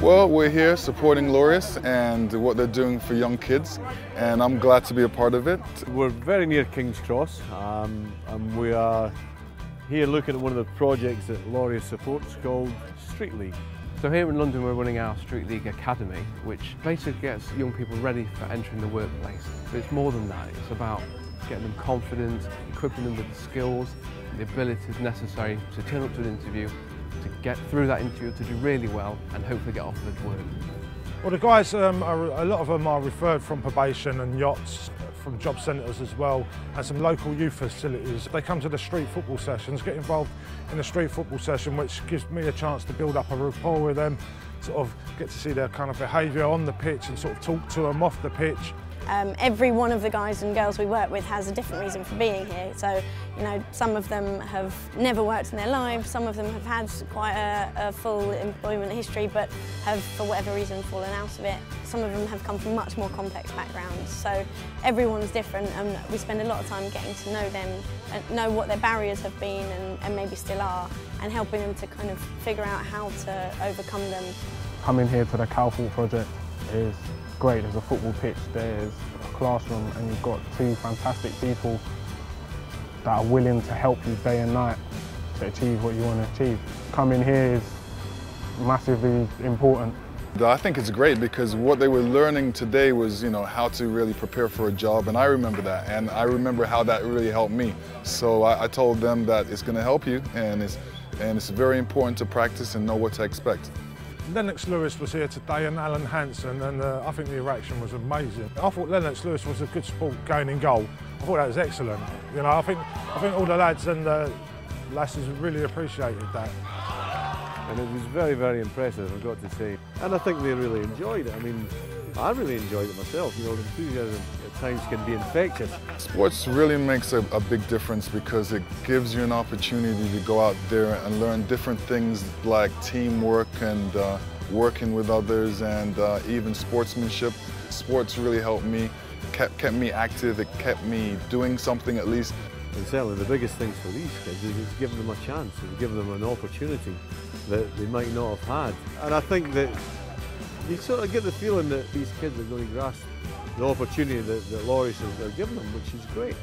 Well, we're here supporting Laureus and what they're doing for young kids, and I'm glad to be a part of it. We're very near King's Cross, um, and we are here looking at one of the projects that Laureus supports called Street League. So here in London we're running our Street League Academy which basically gets young people ready for entering the workplace. But it's more than that, it's about getting them confident, equipping them with the skills, the abilities necessary to turn up to an interview to get through that interview, to do really well and hopefully get offered work. Well, the guys, um, are, a lot of them are referred from probation and YOTs, from job centres as well, and some local youth facilities. They come to the street football sessions, get involved in the street football session, which gives me a chance to build up a rapport with them, sort of get to see their kind of behaviour on the pitch and sort of talk to them off the pitch. Um, every one of the guys and girls we work with has a different reason for being here. So, you know, some of them have never worked in their lives, some of them have had quite a, a full employment history but have, for whatever reason, fallen out of it. Some of them have come from much more complex backgrounds. So everyone's different and we spend a lot of time getting to know them and know what their barriers have been and, and maybe still are and helping them to kind of figure out how to overcome them. Coming here to the Calthorpe project is great. There's a football pitch, there's a classroom, and you've got two fantastic people that are willing to help you day and night to achieve what you want to achieve. Coming here is massively important. I think it's great because what they were learning today was, you know, how to really prepare for a job, and I remember that, and I remember how that really helped me. So I, I told them that it's going to help you, and it's, and it's very important to practice and know what to expect. Lennox Lewis was here today and Alan Hansen and uh, I think the reaction was amazing. I thought Lennox Lewis was a good sport going in goal. I thought that was excellent. You know, I think, I think all the lads and the lasses really appreciated that. And it was very, very impressive, I've got to say. And I think they really enjoyed it. I mean, I really enjoyed it myself. You know, enthusiasm at times can be infectious. Sports really makes a, a, big difference because it gives you an opportunity to go out there and learn different things like teamwork and uh, working with others and uh, even sportsmanship. Sports really helped me, kept, kept me active, it kept me doing something at least. And certainly the biggest thing for these kids is it's giving them a chance, it's giving them an opportunity that they might not have had. And I think that you sort of get the feeling that these kids are going to grasp the opportunity that, that Laureus are giving them, which is great.